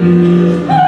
Mm-hmm.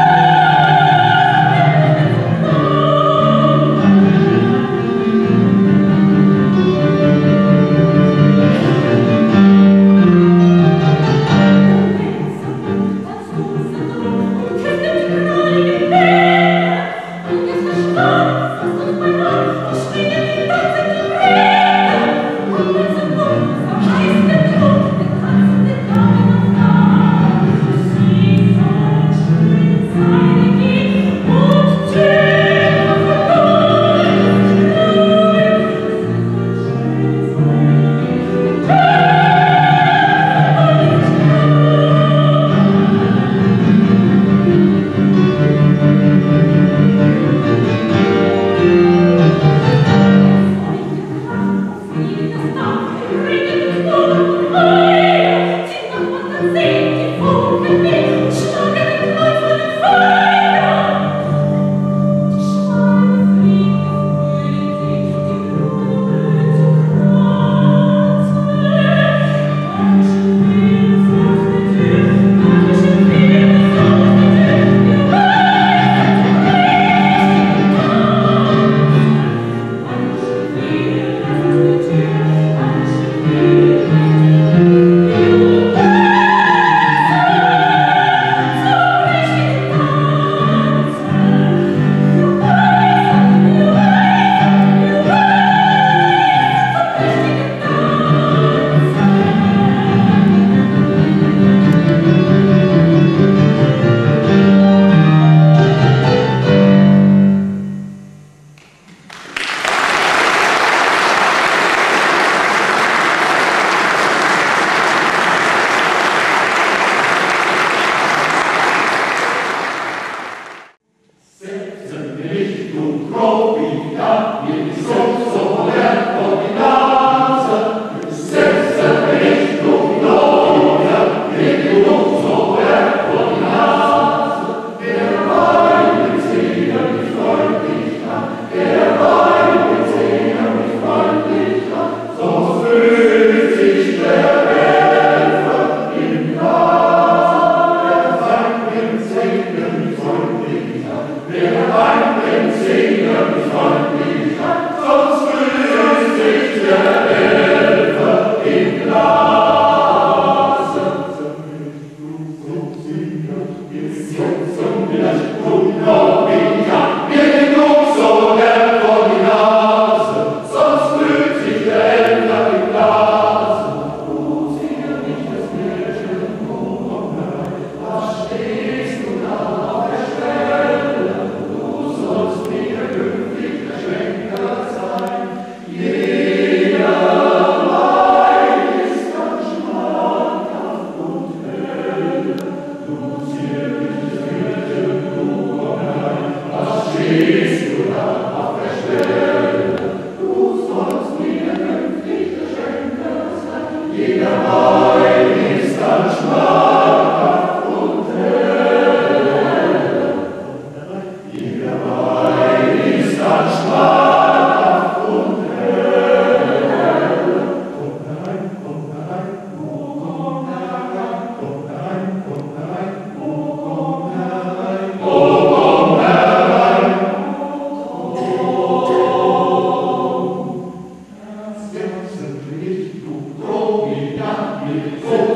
Aleluia.